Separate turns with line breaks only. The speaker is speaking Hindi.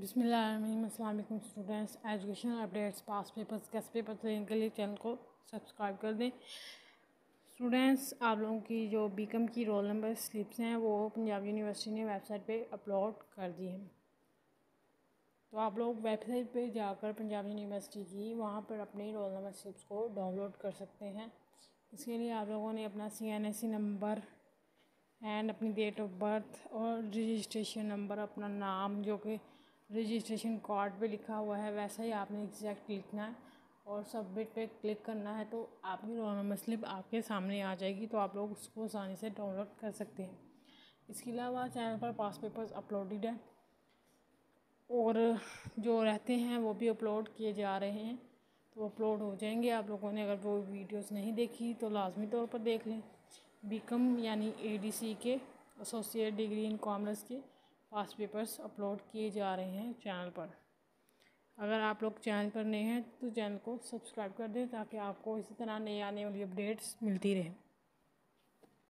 बिसमीम students education updates past papers, guess paper देने के लिए चैनल को सब्सक्राइब कर दें। स्टूडेंट्स, आप लोगों की जो बीकम की रोल नंबर स्लिप्स हैं, वो पंजाब यूनिवर्सिटी ने वेबसाइट पे अपलोड कर दी हैं। तो आप लोग वेबसाइट पे जाकर पंजाब यूनिवर्सिटी की वहाँ पर अपनी रोल नंबर स्लिप्स को डाउनलोड कर सकते हैं। इसके लिए आप लोगों ने अपना C N S C number and अपनी डेट ऑफ़ बर्थ और रजिस्ट्रेशन नंबर अपना नाम, जो कि रजिस्ट्रेशन कार्ड पे लिखा हुआ है, वैसा ही आपने एग्जैक्ट लिखना है और सबमिट पे क्लिक करना है तो आपकी नंबर स्लिप आपके सामने आ जाएगी तो आप लोग उसको आसानी से डाउनलोड कर सकते हैं। इसके अलावा चैनल पर पास पेपर्स अपलोडेड है और जो रहते हैं वो भी अपलोड किए जा रहे हैं तो अपलोड हो जाएँगे। आप लोगों ने अगर वो वीडियोस नहीं देखी तो लाजमी तौर पर देख लें। बीकम यानी एडीसी के एसोसिएट डिग्री इन कॉमर्स के पास पेपर्स अपलोड किए जा रहे हैं चैनल पर। अगर आप लोग चैनल पर नए हैं तो चैनल को सब्सक्राइब कर दें ताकि आपको इसी तरह नए आने वाली अपडेट्स मिलती रहें।